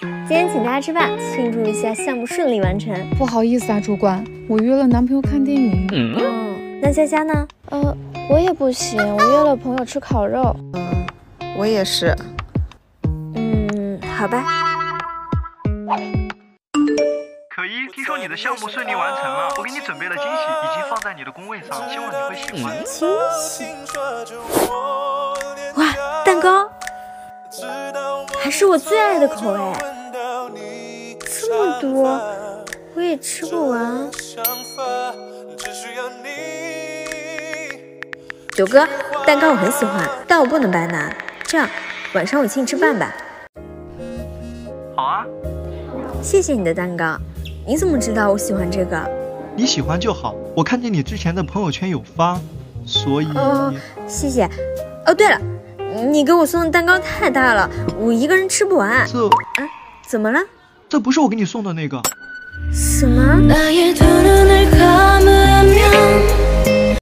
今天请大家吃饭，庆祝一下项目顺利完成。不好意思啊，主管，我约了男朋友看电影。嗯，那佳佳呢？呃，我也不行，我约了朋友吃烤肉。嗯，我也是。嗯，好吧。可一，听说你的项目顺利完成了，我给你准备了惊喜，已经放在你的工位上，希望你会喜欢。惊喜？还是我最爱的口味，这么多，我也吃不完。九哥，蛋糕我很喜欢，但我不能白拿。这样，晚上我请你吃饭吧。好啊。谢谢你的蛋糕。你怎么知道我喜欢这个？你喜欢就好。我看见你之前的朋友圈有发，所以。哦，谢谢。哦，对了，你给我送的蛋糕太大了，我一个人吃不完。这……啊？怎么了？这不是我给你送的那个。什么？